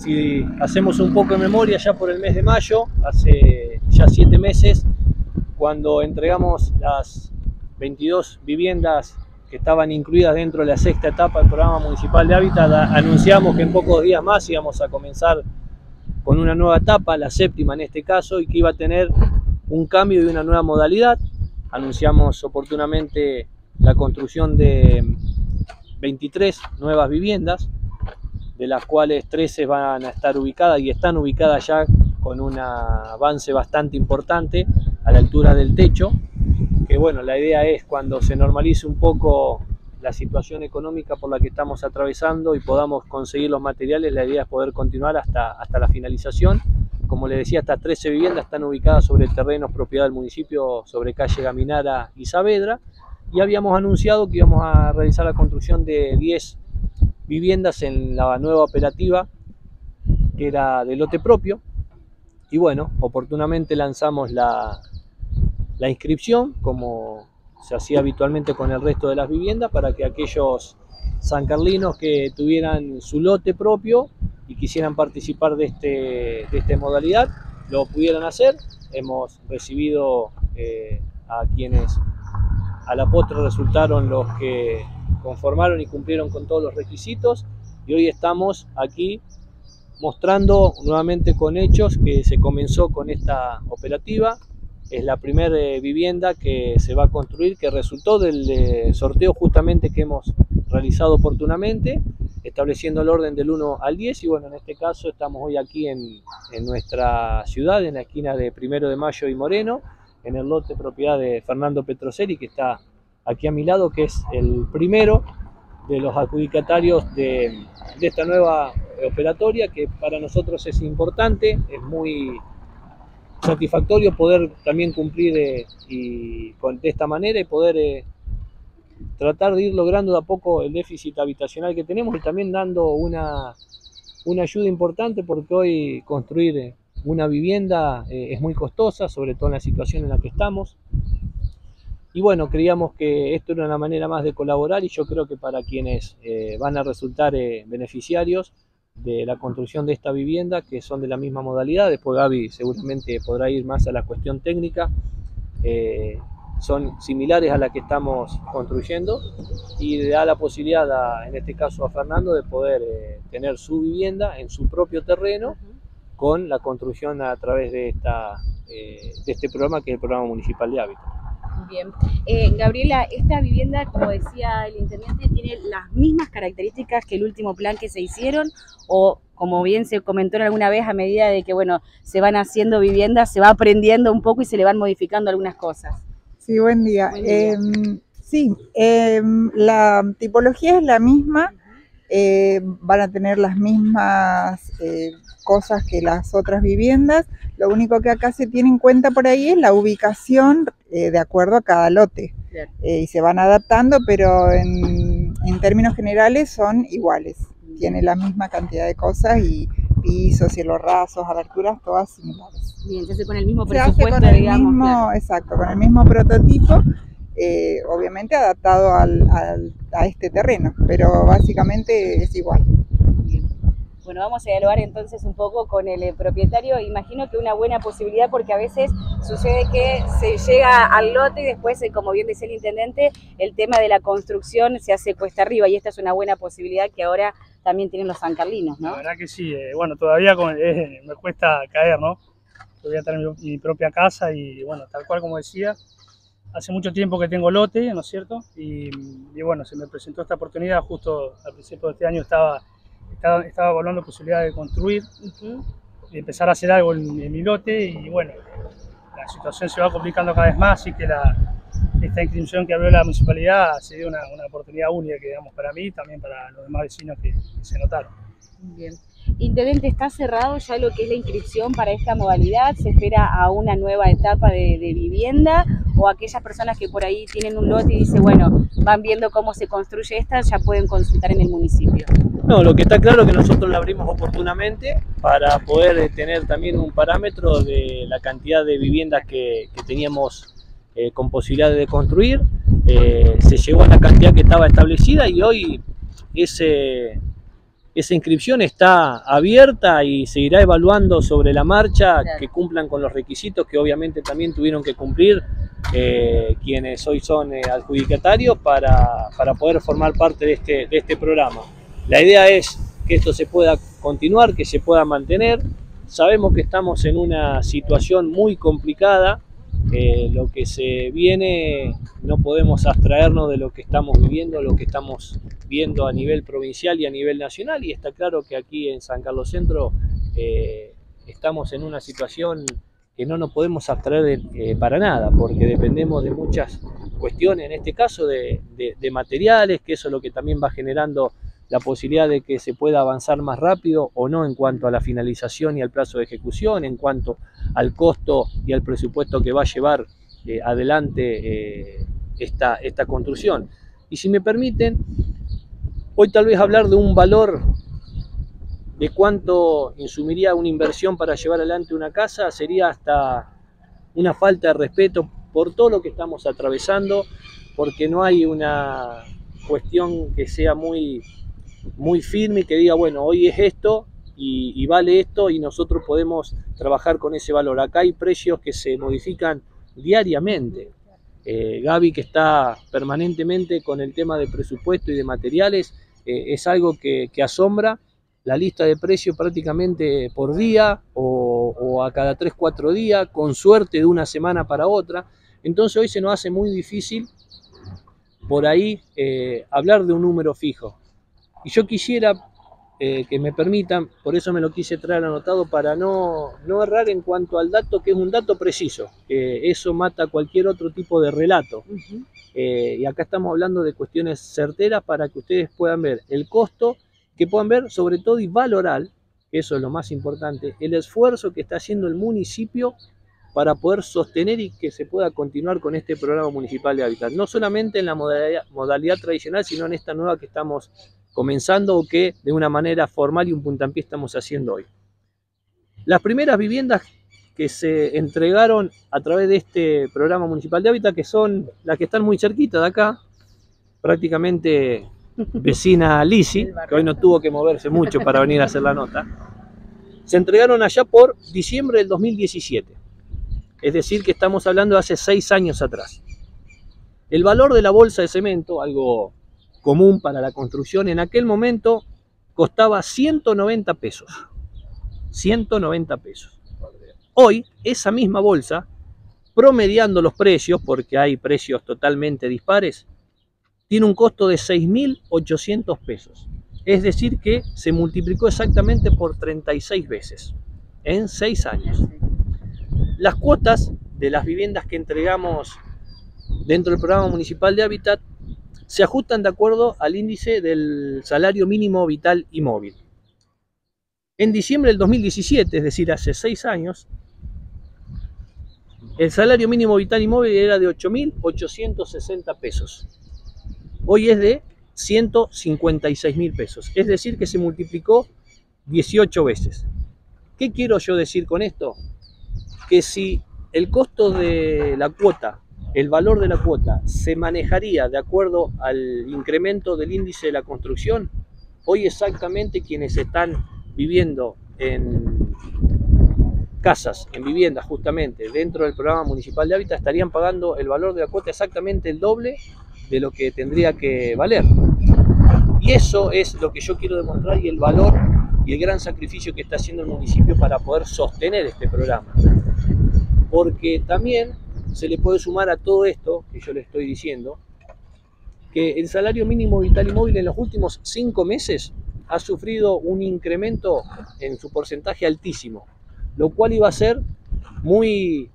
si hacemos un poco de memoria, ya por el mes de mayo, hace ya siete meses, cuando entregamos las 22 viviendas que estaban incluidas dentro de la sexta etapa del programa municipal de hábitat, anunciamos que en pocos días más íbamos a comenzar con una nueva etapa, la séptima en este caso, y que iba a tener un cambio y una nueva modalidad. Anunciamos oportunamente la construcción de 23 nuevas viviendas, de las cuales 13 van a estar ubicadas y están ubicadas ya con un avance bastante importante a la altura del techo, que bueno, la idea es cuando se normalice un poco la situación económica por la que estamos atravesando y podamos conseguir los materiales, la idea es poder continuar hasta, hasta la finalización. Como les decía, estas 13 viviendas están ubicadas sobre terrenos propiedad del municipio, sobre calle Gaminara y Saavedra, y habíamos anunciado que íbamos a realizar la construcción de 10 viviendas en la nueva operativa, que era de lote propio, y bueno, oportunamente lanzamos la, inscripción, como se hacía habitualmente con el resto de las viviendas, para que aquellos sancarlinos que tuvieran su lote propio y quisieran participar de, este, esta modalidad, lo pudieran hacer. Hemos recibido eh, a quienes a la postre resultaron los que conformaron y cumplieron con todos los requisitos y hoy estamos aquí mostrando nuevamente con hechos que se comenzó con esta operativa, es la primera eh, vivienda que se va a construir, que resultó del eh, sorteo justamente que hemos realizado oportunamente, estableciendo el orden del 1 al 10 y bueno, en este caso estamos hoy aquí en, en nuestra ciudad, en la esquina de Primero de Mayo y Moreno, en el lote propiedad de Fernando Petroseri, que está aquí a mi lado, que es el primero de los adjudicatarios de, esta nueva operatoria, que para nosotros es importante, es muy satisfactorio poder también cumplir eh, y con, de esta manera y poder eh, tratar de ir logrando de a poco el déficit habitacional que tenemos y también dando una, una ayuda importante porque hoy construir eh, una vivienda es muy costosa, sobre todo en la situación en la que estamos. Y bueno, creíamos que esto era una manera más de colaborar y yo creo que para quienes eh, van a resultar eh, beneficiarios, de la construcción de esta vivienda, que son de la misma modalidad. Después Gaby seguramente podrá ir más a la cuestión técnica. Eh, son similares a la que estamos construyendo y da la posibilidad, a, en este caso a Fernando, de poder tener su vivienda en su propio terreno con la construcción a través de, esta, de este programa que es el programa municipal de hábitat. Bien. Eh, Gabriela, esta vivienda, como decía el intendente, tiene las mismas características que el último plan que se hicieron o como bien se comentó en alguna vez, a medida de que bueno, se van haciendo viviendas, se va aprendiendo un poco y se le van modificando algunas cosas. Sí, buen día. Buen día. Eh, sí, eh, la tipología es la misma, eh, van a tener las mismas eh, cosas que las otras viviendas. Lo único que acá se tiene en cuenta por ahí es la ubicación eh, de acuerdo a cada lote. Eh, y se van adaptando, pero en, en términos generales son iguales. Tiene la misma cantidad de cosas y pisos, cielos rasos, aberturas, todas similares. Bien, se hace con el mismo Se hace presupuesto, con el digamos. mismo, claro. exacto, con el mismo prototipo, eh, obviamente adaptado al- al- a este terreno, pero básicamente es igual. Bueno, vamos a dialogar entonces un poco con el eh, propietario. Imagino que una buena posibilidad porque a veces sucede que se llega al lote y después, eh, como bien decía el intendente, el tema de la construcción se hace cuesta arriba y esta es una buena posibilidad que ahora también tienen los sancarlinos, La ¿no? verdad que sí, eh, bueno, todavía me cuesta caer, ¿no? Yo voy a tener mi, mi propia casa y bueno, tal cual como decía, hace mucho tiempo que tengo lote, ¿no es cierto? Y, y bueno, se me presentó esta oportunidad justo al principio de este año estaba, estaba, estaba evaluando posibilidad de construir, Ujú. de empezar a hacer algo en, en mi lote y bueno, la situación se va complicando cada vez más, así que la, esta inscripción que abrió la municipalidad se dio una, una oportunidad única, que digamos, para mí y también para los demás vecinos que- que se notaron. Bien. Intendente, ¿está cerrado ya lo que es la inscripción para esta modalidad? ¿Se espera a una nueva etapa de, de vivienda? ¿O aquellas personas que por ahí tienen un lote y dicen, bueno, van viendo cómo se construye esta, ya pueden consultar en el municipio? No, lo que está claro es que nosotros la abrimos oportunamente para poder eh, tener también un parámetro de la cantidad de viviendas que, que teníamos eh, con posibilidad de construir. Eh, se llegó a la cantidad que estaba establecida y hoy ese, esa inscripción está abierta y se irá evaluando sobre la marcha que cumplan con los requisitos que obviamente también tuvieron que cumplir eh, quienes hoy son eh, adjudicatarios para, para, poder formar parte de este, de este programa. La idea es que esto se pueda continuar, que se pueda mantener. Sabemos que estamos en una situación muy complicada, eh, lo que se viene no podemos abstraernos de lo que estamos viviendo, lo que estamos viendo a nivel provincial y a nivel nacional y está claro que aquí en San Carlos Centro estamos en una situación que no nos podemos abstraer eh, para nada porque dependemos de muchas cuestiones, en este caso de, materiales, que eso es lo que también va generando la posibilidad de que se pueda avanzar más rápido o no en cuanto a la finalización y al plazo de ejecución, en cuanto al costo y al presupuesto que va a llevar eh, adelante eh, esta construcción. Y si me permiten, hoy tal vez hablar de un valor de cuánto insumiría una inversión para llevar adelante una casa sería hasta una falta de respeto por todo lo que estamos atravesando, porque no hay una cuestión que sea muy muy firme que diga, bueno, hoy es esto y, vale esto y nosotros podemos trabajar con ese valor. Acá hay precios que se modifican diariamente. Eh, Gaby, que está permanentemente con el tema de presupuesto y de materiales, eh, es algo que, asombra. La lista de precios prácticamente por día o, a cada 3-4 días, con suerte de una semana para otra. Entonces hoy se nos hace muy difícil por ahí eh, hablar de un número fijo. Y yo quisiera eh, que me permitan, por eso me lo quise traer anotado, para no, no errar en cuanto al dato, que es un dato preciso, que eso mata cualquier otro tipo de relato. Eh, y acá estamos hablando de cuestiones certeras para que ustedes puedan ver el costo, que puedan ver sobre todo y valorar, eso es lo más importante, el esfuerzo que está haciendo el municipio para poder sostener y que se pueda continuar con este programa municipal de hábitat, no solamente en la modalidad, tradicional, sino en esta nueva que estamos comenzando o que de una manera formal y un puntapié estamos haciendo hoy. Las primeras viviendas que se entregaron a través de este programa municipal de hábitat, que son las que están muy cerquita de acá, prácticamente vecina Lisi, que hoy no tuvo que moverse mucho para venir a hacer la nota, se entregaron allá por diciembre del 2017. Es decir, que estamos hablando de hace seis años atrás. El valor de la bolsa de cemento, algo común para la construcción, en aquel momento costaba 190 pesos. 190 pesos. Hoy, esa misma bolsa, promediando los precios, porque hay precios totalmente dispares, tiene un costo de 6.800 pesos. Es decir, que se multiplicó exactamente por 36 veces en 6 años. Las cuotas de las viviendas que entregamos dentro del programa municipal de hábitat se ajustan de acuerdo al índice del salario mínimo vital y móvil. En diciembre del 2017, es decir, hace seis años, el salario mínimo vital y móvil era de 8.860 pesos. Hoy es de 156.000 pesos. Es decir, que se multiplicó 18 veces. ¿Qué quiero yo decir con esto? Que si el costo de la cuota el valor de la cuota se manejaría de acuerdo al incremento del índice de la construcción, hoy exactamente quienes están viviendo en casas, en viviendas justamente dentro del programa municipal de hábitat estarían pagando el valor de la cuota exactamente el doble de lo que tendría que valer. Y eso es lo que yo quiero demostrar y el valor y el gran sacrificio que está haciendo el municipio para poder sostener este programa. Porque también se le puede sumar a todo esto que yo le estoy diciendo, que el salario mínimo vital y móvil en los últimos cinco meses ha sufrido un incremento en su porcentaje altísimo, lo cual iba a ser muy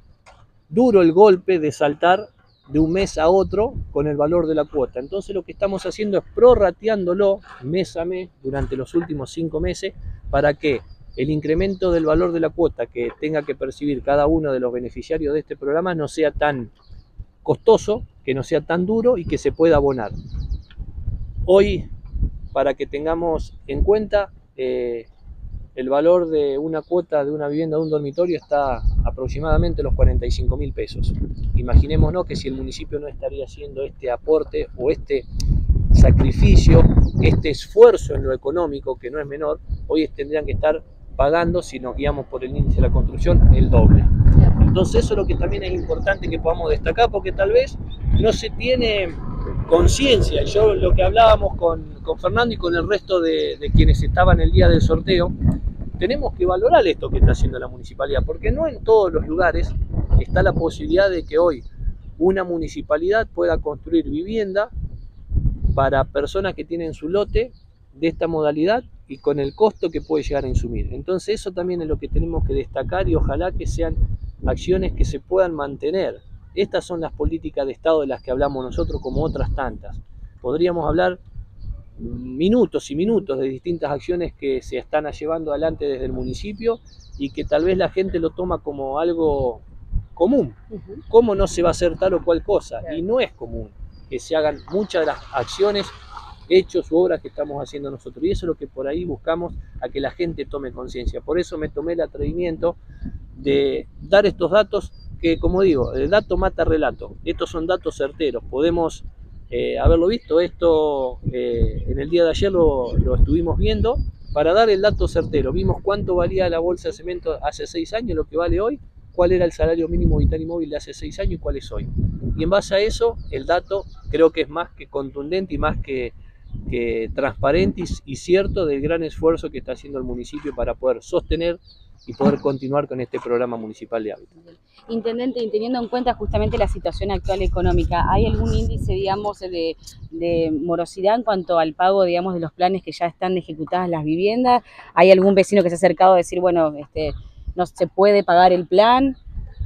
duro el golpe de saltar de un mes a otro con el valor de la cuota. Entonces lo que estamos haciendo es prorrateándolo mes a mes durante los últimos cinco meses para que el incremento del valor de la cuota que tenga que percibir cada uno de los beneficiarios de este programa no sea tan costoso, que no sea tan duro y que se pueda abonar. Hoy, para que tengamos en cuenta, eh, el valor de una cuota de una vivienda de un dormitorio está aproximadamente los 45 mil pesos. Imaginémonos que si el municipio no estaría haciendo este aporte o este sacrificio, este esfuerzo en lo económico, que no es menor, hoy tendrían que estar pagando, si nos guiamos por el índice de la construcción, el doble. Entonces eso es lo que también es importante que podamos destacar, porque tal vez no se tiene conciencia. Yo lo que hablábamos con, con, Fernando y con el resto de, de quienes estaban el día del sorteo, tenemos que valorar esto que está haciendo la municipalidad, porque no en todos los lugares está la posibilidad de que hoy una municipalidad pueda construir vivienda para personas que tienen su lote de esta modalidad y con el costo que puede llegar a insumir. Entonces eso también es lo que tenemos que destacar y ojalá que sean acciones que se puedan mantener. Estas son las políticas de Estado de las que hablamos nosotros como otras tantas. Podríamos hablar minutos y minutos de distintas acciones que se están llevando adelante desde el municipio y que tal vez la gente lo toma como algo común. ¿Cómo no se va a hacer tal o cual cosa? Y no es común que se hagan muchas de las acciones, hechos u obras que estamos haciendo nosotros. Y eso es lo que por ahí buscamos a que la gente tome conciencia. Por eso me tomé el atrevimiento de dar estos datos que, como digo, el dato mata relato. Estos son datos certeros. Podemos eh, haberlo visto, esto eh, en el día de ayer lo, lo estuvimos viendo. Para dar el dato certero, vimos cuánto valía la bolsa de cemento hace seis años, lo que vale hoy, cuál era el salario mínimo vital y móvil de hace seis años y cuál es hoy. Y en base a eso, el dato creo que es más que contundente y más que, transparente y cierto del gran esfuerzo que está haciendo el municipio para poder sostener y poder continuar con este programa municipal de hábitat. Intendente, y teniendo en cuenta justamente la situación actual económica, ¿hay algún índice, digamos, de, de, morosidad en cuanto al pago, digamos, de los planes que ya están ejecutadas las viviendas? ¿Hay algún vecino que se ha acercado a decir, bueno, este, no se puede pagar el plan?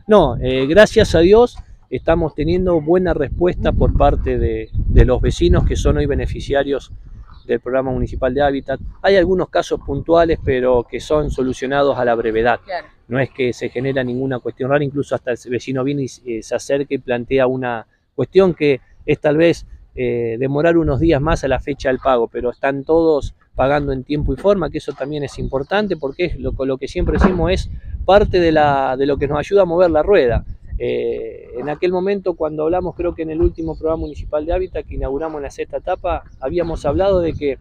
No, eh, gracias a Dios estamos teniendo buena respuesta por parte de, de los vecinos que son hoy beneficiarios del programa municipal de hábitat. Hay algunos casos puntuales, pero que son solucionados a la brevedad. Claro. No es que se genera ninguna cuestión rara, incluso hasta el vecino viene y eh, se acerca y plantea una cuestión que es tal vez eh, demorar unos días más a la fecha del pago, pero están todos pagando en tiempo y forma, que eso también es importante porque es lo, lo que siempre decimos es parte de, la, de lo que nos ayuda a mover la rueda. Eh, en aquel momento, cuando hablamos, creo que en el último programa municipal de hábitat que inauguramos en la sexta etapa, habíamos hablado de que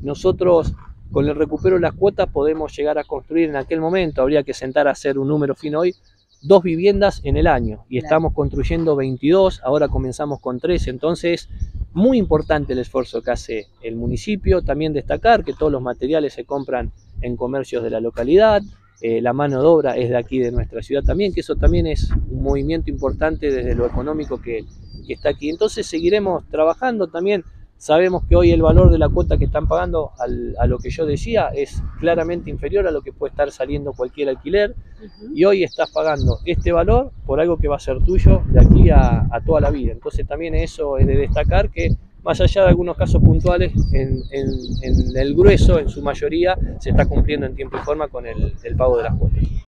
nosotros con el recupero de las cuotas podemos llegar a construir en aquel momento, habría que sentar a hacer un número fino hoy, dos viviendas en el año. Y claro. estamos construyendo 22, ahora comenzamos con 13, entonces muy importante el esfuerzo que hace el municipio, también destacar que todos los materiales se compran en comercios de la localidad, eh, la mano de obra es de aquí, de nuestra ciudad también, que eso también es un movimiento importante desde lo económico que, que, está aquí. Entonces seguiremos trabajando también. Sabemos que hoy el valor de la cuota que están pagando al, a lo que yo decía es claramente inferior a lo que puede estar saliendo cualquier alquiler uh -huh. y hoy estás pagando este valor por algo que va a ser tuyo de aquí a, a toda la vida. Entonces también eso es de destacar que más allá de algunos casos puntuales, en, en, en, el grueso, en su mayoría, se está cumpliendo en tiempo y forma con el, el pago de las cuotas.